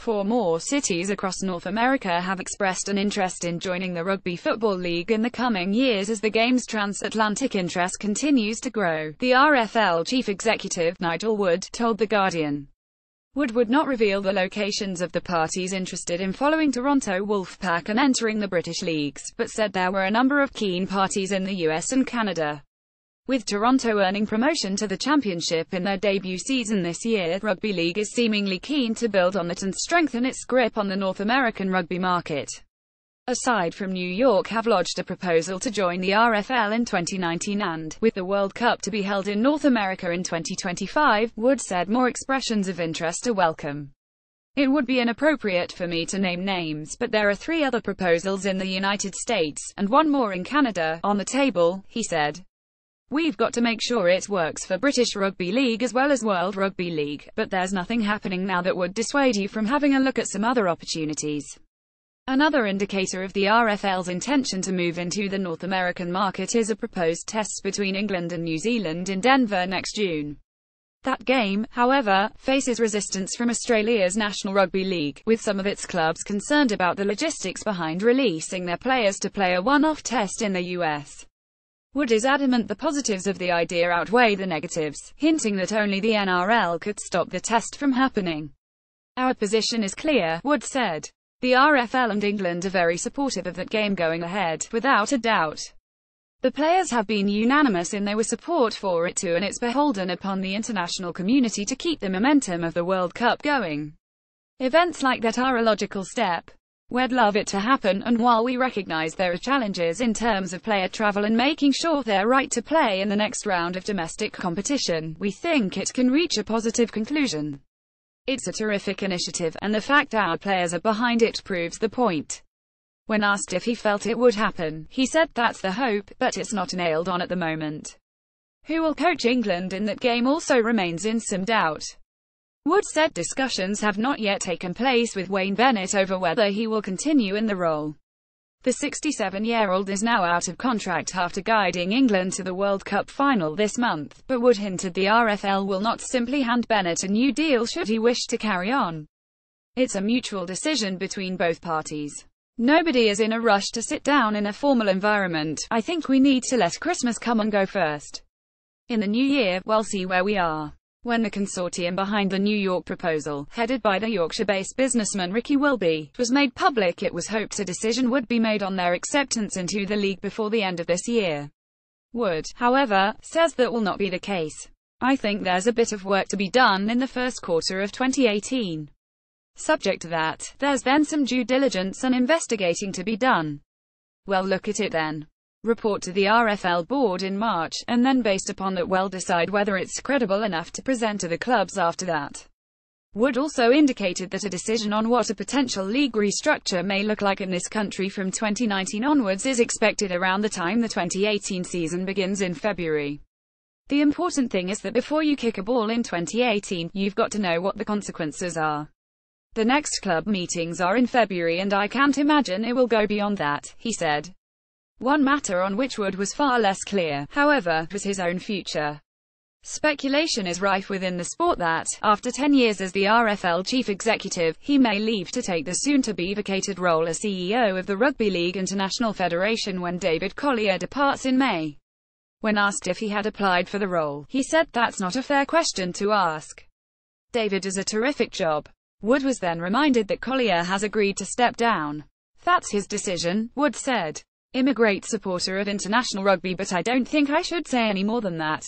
Four more cities across North America have expressed an interest in joining the Rugby Football League in the coming years as the game's transatlantic interest continues to grow, the RFL chief executive, Nigel Wood, told The Guardian. Wood would not reveal the locations of the parties interested in following Toronto Wolfpack and entering the British leagues, but said there were a number of keen parties in the US and Canada. With Toronto earning promotion to the championship in their debut season this year, Rugby League is seemingly keen to build on that and strengthen its grip on the North American rugby market. Aside from New York have lodged a proposal to join the RFL in 2019 and, with the World Cup to be held in North America in 2025, Wood said more expressions of interest are welcome. It would be inappropriate for me to name names, but there are three other proposals in the United States, and one more in Canada, on the table, he said. We've got to make sure it works for British Rugby League as well as World Rugby League, but there's nothing happening now that would dissuade you from having a look at some other opportunities. Another indicator of the RFL's intention to move into the North American market is a proposed test between England and New Zealand in Denver next June. That game, however, faces resistance from Australia's National Rugby League, with some of its clubs concerned about the logistics behind releasing their players to play a one-off test in the US. Wood is adamant the positives of the idea outweigh the negatives, hinting that only the NRL could stop the test from happening. Our position is clear, Wood said. The RFL and England are very supportive of that game going ahead, without a doubt. The players have been unanimous in their support for it too and it's beholden upon the international community to keep the momentum of the World Cup going. Events like that are a logical step. We'd love it to happen, and while we recognize there are challenges in terms of player travel and making sure they're right to play in the next round of domestic competition, we think it can reach a positive conclusion. It's a terrific initiative, and the fact our players are behind it proves the point. When asked if he felt it would happen, he said that's the hope, but it's not nailed on at the moment. Who will coach England in that game also remains in some doubt. Wood said discussions have not yet taken place with Wayne Bennett over whether he will continue in the role. The 67-year-old is now out of contract after guiding England to the World Cup final this month, but Wood hinted the RFL will not simply hand Bennett a new deal should he wish to carry on. It's a mutual decision between both parties. Nobody is in a rush to sit down in a formal environment. I think we need to let Christmas come and go first. In the new year, we'll see where we are. When the consortium behind the New York proposal, headed by the Yorkshire-based businessman Ricky Wilby, was made public it was hoped a decision would be made on their acceptance into the league before the end of this year. Wood, however, says that will not be the case. I think there's a bit of work to be done in the first quarter of 2018. Subject to that, there's then some due diligence and investigating to be done. Well look at it then report to the RFL board in March, and then based upon that will decide whether it's credible enough to present to the clubs after that. Wood also indicated that a decision on what a potential league restructure may look like in this country from 2019 onwards is expected around the time the 2018 season begins in February. The important thing is that before you kick a ball in 2018, you've got to know what the consequences are. The next club meetings are in February and I can't imagine it will go beyond that, he said. One matter on which Wood was far less clear, however, was his own future. Speculation is rife within the sport that, after 10 years as the RFL chief executive, he may leave to take the soon-to-be vacated role as CEO of the Rugby League International Federation when David Collier departs in May. When asked if he had applied for the role, he said that's not a fair question to ask. David does a terrific job. Wood was then reminded that Collier has agreed to step down. That's his decision, Wood said. I'm a great supporter of international rugby but I don't think I should say any more than that.